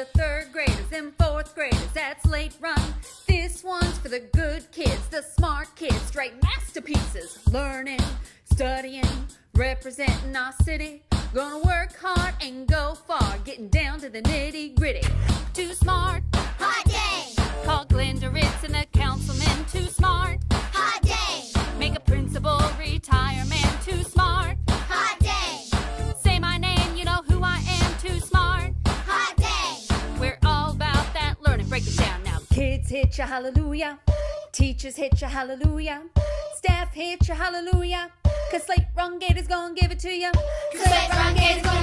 the third graders and fourth graders. That's late run. This one's for the good kids, the smart kids, straight masterpieces. Learning, studying, representing our city. Gonna work hard and go far, getting down to the nitty gritty. Too smart, hit you hallelujah. Teachers hit you hallelujah. Staff hit you hallelujah. Cause Slate Rungator's gonna give it to you. Slate Rungator's gonna give it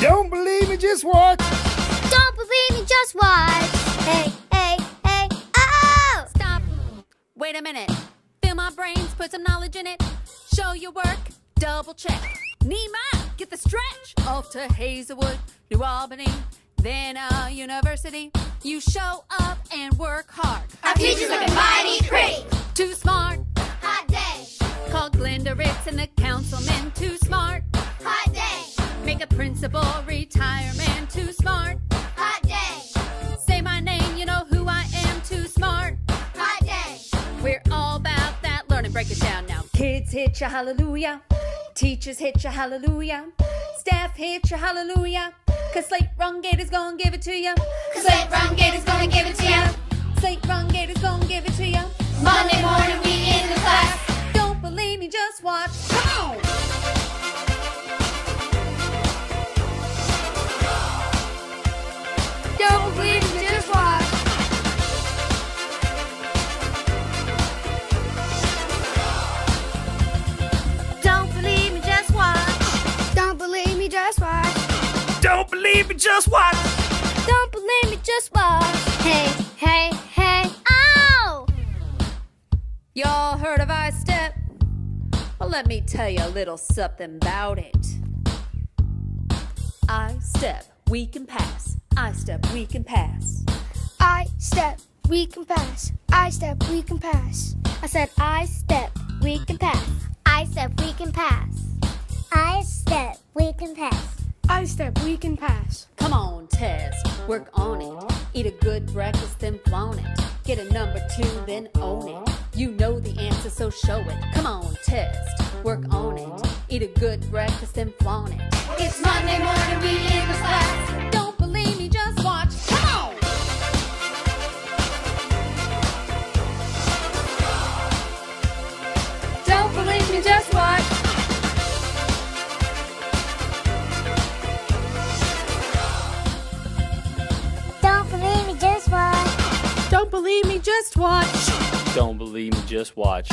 Don't believe me, just watch. Don't believe me, just watch. Hey, hey, hey, oh! Stop. Wait a minute. Fill my brains, put some knowledge in it. Show your work, double check. Nima, get the stretch. Off to Hazelwood, New Albany, then a university. You show up and work hard. Our teachers looking mighty pretty. Too smart. Hot day, Call Glenda Ritz and the councilman. Too smart. hot Make a principal retirement. Too smart. hot day, Say my name, you know who I am. Too smart. hot day. We're all about that learning. Break it down now. Kids hit you hallelujah. Teachers hit you hallelujah. Staff hit you hallelujah. Cause Slate Rungator's gonna give it to you. Slate Rungator's gonna give it to ya. Slate just watch. Don't believe me, just watch. Hey, hey, hey, oh! Y'all heard of ISTEP? Well, let me tell you a little something about it. ISTEP, we can pass. ISTEP, we can pass. I step, we can pass. ISTEP, we can pass. I said, ISTEP, we can pass. ISTEP, we can pass. ISTEP, we can pass. ISTEP, we can pass. Come on, test, work on it. Eat a good breakfast, then flaunt it. Get a number two, then own it. You know the answer, so show it. Come on, test, work on it. Eat a good breakfast, then flaunt it. It's Monday morning, we in the class. Don't believe me, just watch. Don't believe me, just watch.